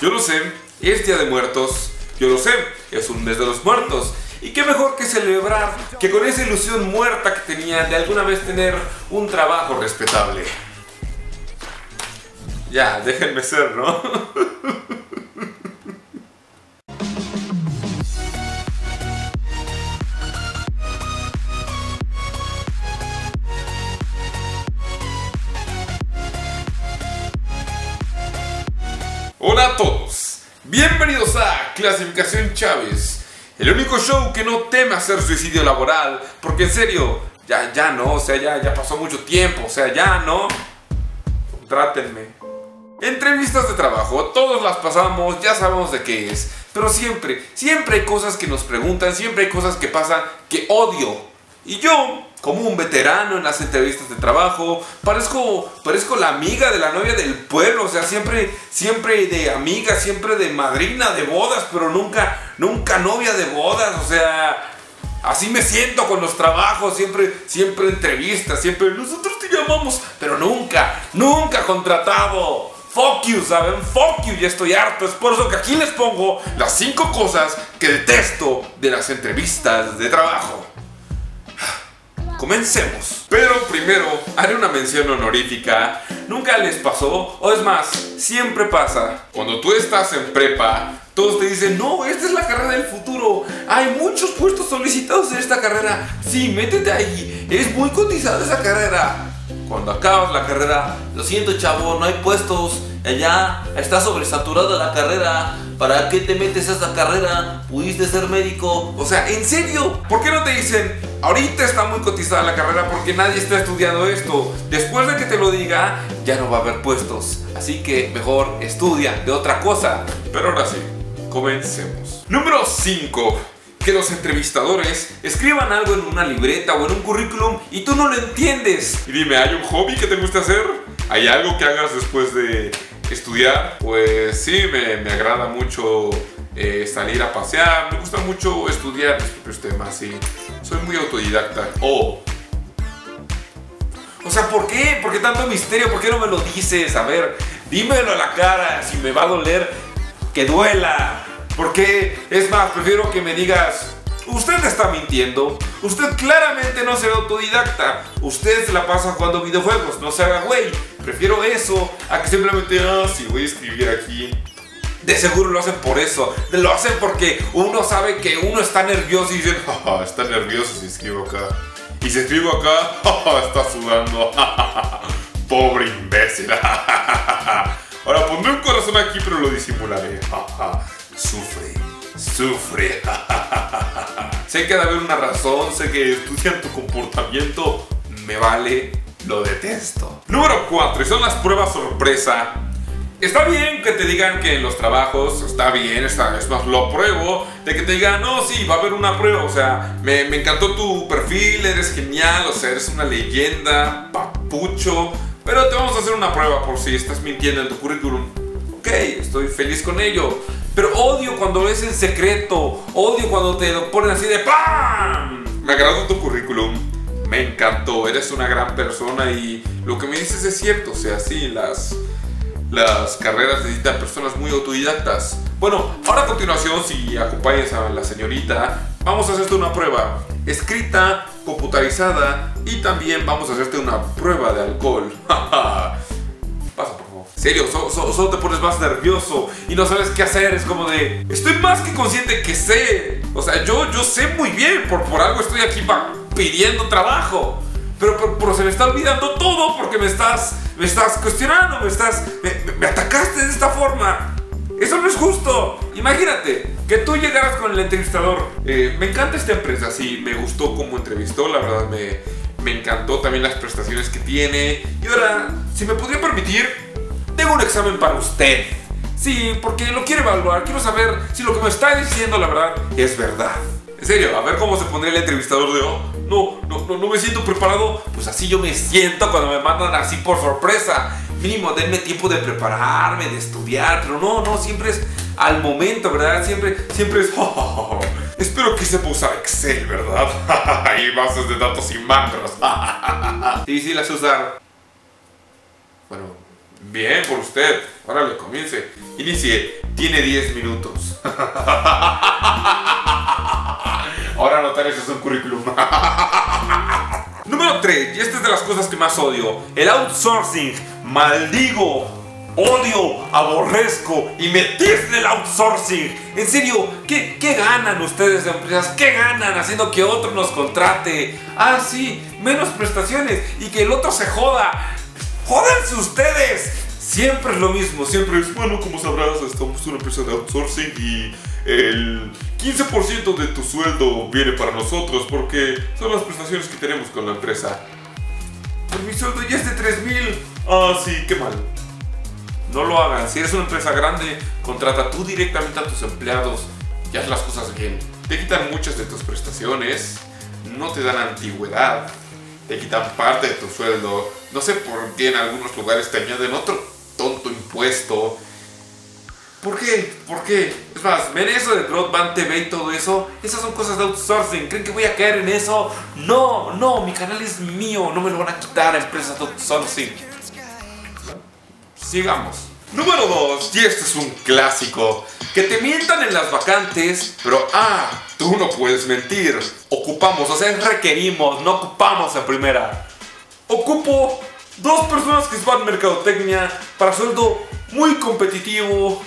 Yo lo sé, es Día de Muertos, yo lo sé, es un mes de los muertos. Y qué mejor que celebrar que con esa ilusión muerta que tenía de alguna vez tener un trabajo respetable. Ya, déjenme ser, ¿no? Hola a todos, bienvenidos a Clasificación Chávez, el único show que no teme hacer suicidio laboral, porque en serio, ya, ya no, o sea, ya, ya pasó mucho tiempo, o sea, ya no, trátenme. Entrevistas de trabajo, todos las pasamos, ya sabemos de qué es, pero siempre, siempre hay cosas que nos preguntan, siempre hay cosas que pasan que odio. Y yo, como un veterano en las entrevistas de trabajo, parezco, parezco la amiga de la novia del pueblo, o sea, siempre, siempre de amiga, siempre de madrina de bodas, pero nunca, nunca novia de bodas, o sea, así me siento con los trabajos, siempre, siempre entrevistas, siempre nosotros te llamamos, pero nunca, nunca contratado. Fuck you, ¿saben? Fuck you, ya estoy harto. Es por eso que aquí les pongo las 5 cosas que detesto de las entrevistas de trabajo. Comencemos. Pero primero haré una mención honorífica. Nunca les pasó, o es más, siempre pasa. Cuando tú estás en prepa, todos te dicen, no, esta es la carrera del futuro. Hay muchos puestos solicitados en esta carrera. Sí, métete ahí. Es muy cotizada esa carrera. Cuando acabas la carrera, lo siento chavo, no hay puestos. Allá está sobresaturada la carrera. ¿Para qué te metes a esta carrera? Pudiste ser médico. O sea, ¿en serio? ¿Por qué no te dicen, ahorita está muy cotizada la carrera porque nadie está estudiando esto? Después de que te lo diga, ya no va a haber puestos. Así que mejor estudia de otra cosa. Pero ahora sí, comencemos. Número 5 que los entrevistadores escriban algo en una libreta o en un currículum y tú no lo entiendes. Y dime, ¿hay un hobby que te guste hacer? ¿Hay algo que hagas después de estudiar? Pues sí, me, me agrada mucho eh, salir a pasear, me gusta mucho estudiar mis propios temas, sí. Soy muy autodidacta. Oh. O sea, ¿por qué? ¿Por qué tanto misterio? ¿Por qué no me lo dices? A ver, dímelo a la cara, si me va a doler, que duela. Porque, es más, prefiero que me digas, usted está mintiendo, usted claramente no será autodidacta, usted se la pasa jugando videojuegos, no se haga güey. Prefiero eso a que simplemente, ah, sí, voy a escribir aquí. De seguro lo hacen por eso, lo hacen porque uno sabe que uno está nervioso y dicen, "Ja, está nervioso si escribo acá. Y si escribo acá, "Ja, está sudando. Pobre imbécil. Ahora pondré un corazón aquí, pero lo disimularé. Sufre, sufre. sé que debe haber una razón, sé que estudian tu comportamiento. Me vale, lo detesto. Número 4, y son las pruebas sorpresa. Está bien que te digan que en los trabajos, está bien, está, es más, lo apruebo, de que te digan, no, sí, va a haber una prueba, o sea, me, me encantó tu perfil, eres genial, o sea, eres una leyenda, papucho, pero te vamos a hacer una prueba por si estás mintiendo en tu currículum. Ok, estoy feliz con ello. Pero odio cuando es en secreto. Odio cuando te lo ponen así de ¡PAM! Me agradó tu currículum. Me encantó. Eres una gran persona y lo que me dices es cierto. O sea, sí, las, las carreras necesitan personas muy autodidactas. Bueno, ahora a continuación, si acompañas a la señorita, vamos a hacerte una prueba. Escrita, computarizada y también vamos a hacerte una prueba de alcohol. Pasa, por favor. Serio, so- so- solo te pones más nervioso y no sabes qué hacer. Es como de, estoy más que consciente que sé. O sea, yo, yo sé muy bien, por, por algo estoy aquí pa- pidiendo trabajo. Pero, pero, se me está olvidando todo porque me estás, me estás cuestionando, me estás, me atacaste de esta forma. Eso no es justo. Imagínate que tú llegaras con el entrevistador. Eh, me encanta esta empresa, sí, me gustó cómo entrevistó, la verdad me, me encantó también las prestaciones que tiene. Y ahora, si me podría permitir, tengo un examen para usted. Sí, porque lo quiero evaluar, quiero saber si lo que me está diciendo la verdad es verdad. En serio, a ver cómo se pondría el entrevistador de, oh, no, no, no, no me siento preparado. Pues así yo me siento cuando me mandan así por sorpresa. Mínimo, denme tiempo de prepararme, de estudiar, pero no, no, siempre es al momento, ¿verdad? Siempre, siempre es, "Oh, espero que sepa usar Excel, ¿verdad? y bases de datos y macros. sí, sí, las usar. Bueno, bien por usted. Órale, comience. Inicie. Tiene 10 minutos. Ahora anotar eso es un currículum. Número 3, y esta es de las cosas que más odio, el outsourcing. Maldigo, odio, aborrezco y me el outsourcing. En serio, ¿qué, ¿qué, ganan ustedes de empresas? ¿Qué ganan haciendo que otro nos contrate? Ah, sí, menos prestaciones y que el otro se joda. ¡Jódense ustedes! Siempre es lo mismo, siempre es, bueno, como sabrás, estamos en una empresa de outsourcing y el 15% de tu sueldo viene para nosotros porque son las prestaciones que tenemos con la empresa. Mi sueldo ya es de 3000. Ah, sí, qué mal. No lo hagan. Si eres una empresa grande, contrata tú directamente a tus empleados y haz las cosas bien. Te quitan muchas de tus prestaciones, no te dan antigüedad, te quitan parte de tu sueldo. No sé por qué en algunos lugares te añaden otro tonto impuesto ¿Por qué? ¿Por qué? Es más, ven de Broadband TV y todo eso. Esas son cosas de outsourcing. ¿Creen que voy a caer en eso? No, no, mi canal es mío. No me lo van a quitar a empresas de outsourcing. Sigamos. Número 2, y este es un clásico. Que te mientan en las vacantes, pero ah, tú no puedes mentir. Ocupamos, o sea, requerimos, no ocupamos en primera. Ocupo dos personas que van mercadotecnia para sueldo muy competitivo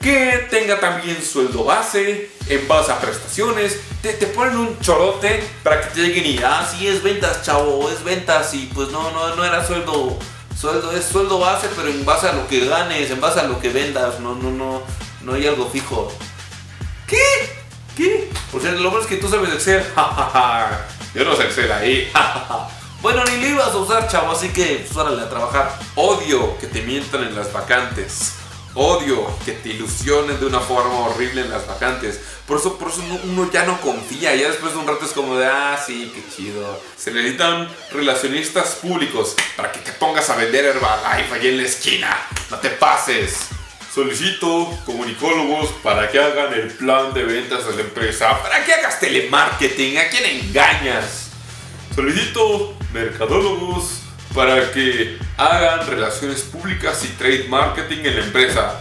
que tenga también sueldo base, en base a prestaciones, te, te, ponen un chorote para que te lleguen y, ah, sí, es ventas, chavo, es ventas, y pues no, no, no era sueldo, sueldo, es sueldo base, pero en base a lo que ganes, en base a lo que vendas, no, no, no, no hay algo fijo. ¿Qué? ¿Qué? Por cierto, lo bueno es que tú sabes Excel, yo no sé Excel ahí, Bueno, ni lo ibas a usar, chavo, así que pues, a trabajar. Odio que te mientan en las vacantes. Odio que te ilusionen de una forma horrible en las vacantes. Por eso, por eso uno ya no confía. Ya después de un rato es como de, ah, sí, qué chido. Se necesitan relacionistas públicos para que te pongas a vender Herbalife allí en la esquina. No te pases. Solicito comunicólogos para que hagan el plan de ventas de la empresa. Para que hagas telemarketing. ¿A quién engañas? Solicito mercadólogos para que hagan relaciones públicas y trade marketing en la empresa,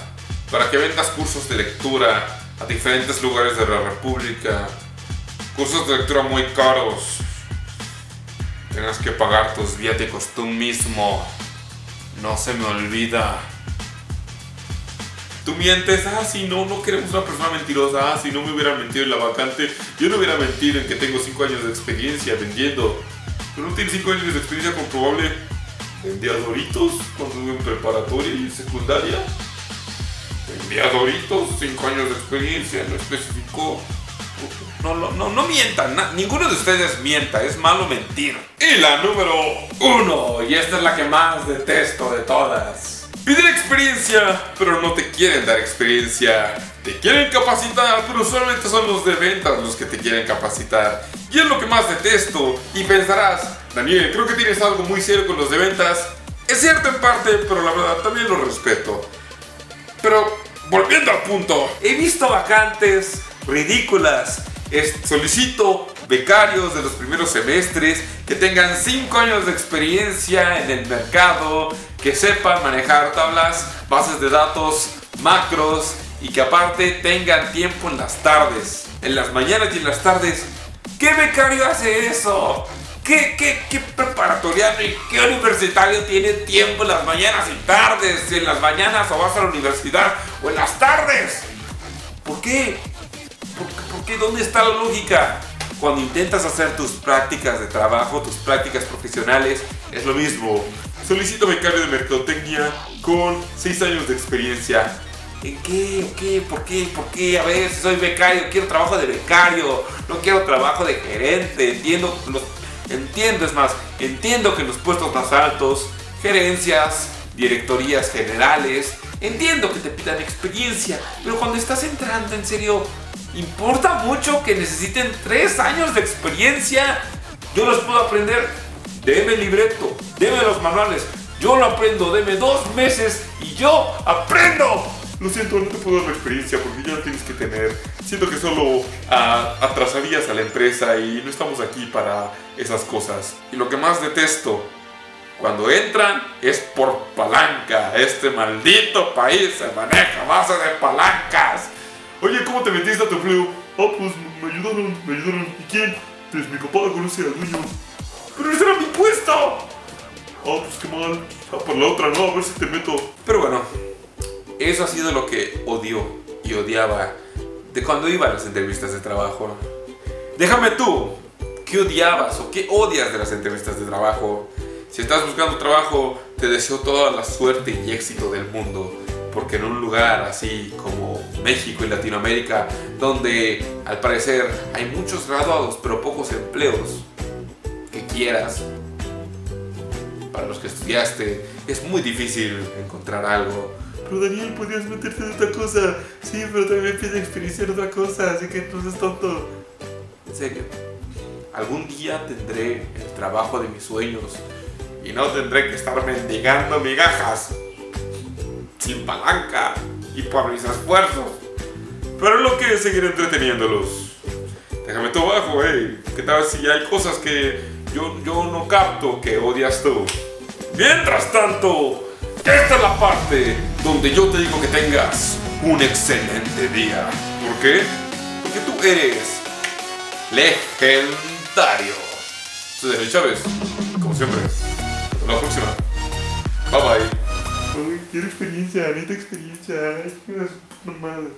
para que vendas cursos de lectura a diferentes lugares de la República, cursos de lectura muy caros, tengas que pagar tus viáticos tú mismo, no se me olvida. Tú mientes, ah, si no, no queremos una persona mentirosa, ah, si no me hubiera mentido en la vacante, yo no hubiera mentido en que tengo 5 años de experiencia vendiendo. Pero no tiene 5 años de experiencia comprobable. Vendía Doritos cuando estuve en preparatoria y secundaria. Vendía Doritos, 5 años de experiencia, no especificó. No, no, no, no mientan, ninguno de ustedes mienta, es malo mentir. Y la número uno, y esta es la que más detesto de todas. Piden experiencia, pero no te quieren dar experiencia. Te quieren capacitar, pero solamente son los de ventas los que te quieren capacitar. Y es lo que más detesto. Y pensarás, Daniel, creo que tienes algo muy serio con los de ventas. Es cierto en parte, pero la verdad también lo respeto. Pero, volviendo al punto, he visto vacantes ridículas. solicito becarios de los primeros semestres que tengan 5 años de experiencia en el mercado, que sepan manejar tablas, bases de datos, macros y que aparte tengan tiempo en las tardes, en las mañanas y en las tardes. ¿Qué becario hace eso? ¿Qué, qué, qué preparatoriano y qué universitario tiene tiempo en las mañanas y tardes? En las mañanas o vas a la universidad o en las tardes. ¿Por qué? ¿Por, qué? ¿Dónde está la lógica? Cuando intentas hacer tus prácticas de trabajo, tus prácticas profesionales, es lo mismo. Solicito becario de mercadotecnia con 6 años de experiencia ¿En qué? ¿Qué? ¿Por qué? ¿Por qué? A ver, si soy becario, quiero trabajo de becario, no quiero trabajo de gerente. Entiendo, los, entiendo, es más, entiendo que los puestos más altos, gerencias, directorías generales, entiendo que te pidan experiencia, pero cuando estás entrando en serio, importa mucho que necesiten tres años de experiencia. Yo los puedo aprender. Deme el libreto, deme los manuales. Yo lo aprendo, deme dos meses y yo aprendo. Lo siento, no te puedo dar la experiencia porque ya la tienes que tener. Siento que solo ah, atrasarías a la empresa y no estamos aquí para esas cosas. Y lo que más detesto Cuando entran es por palanca. Este maldito país se maneja a base de palancas. Oye, ¿cómo te metiste a tu empleo? Ah, pues me ayudaron, me ayudaron. ¿Y quién? Pues mi papá conoce al dueño. ¡Pero ese era mi puesto! Ah, pues qué mal. Ah, por la otra no, a ver si te meto. Pero bueno, eso ha sido lo que odió y odiaba de cuando iba a las entrevistas de trabajo. Déjame tú, ¿qué odiabas o qué odias de las entrevistas de trabajo? Si estás buscando trabajo, te deseo toda la suerte y éxito del mundo, porque en un lugar así como México y Latinoamérica, donde al parecer hay muchos graduados pero pocos empleos que quieras, para los que estudiaste, es muy difícil encontrar algo. Pero Daniel, podías meterte en otra cosa. Sí, pero también pide experiencia en otra cosa, así que no seas tonto. En serio, algún día tendré el trabajo de mis sueños y no tendré que estar mendigando migajas sin palanca y por mis esfuerzos. Pero lo que es seguir entreteniéndolos. Déjame tú abajo, hey. ¿Qué tal si hay cosas que yo, yo no capto que odias tú? Mientras tanto, esta es la parte donde yo te digo que tengas un excelente día. ¿Por qué? Porque tú eres legendario. Soy Daniel Chávez, como siempre. Hasta la próxima. Bye bye. Uy, quiero experiencia, necesito experiencia. Ay, mamada.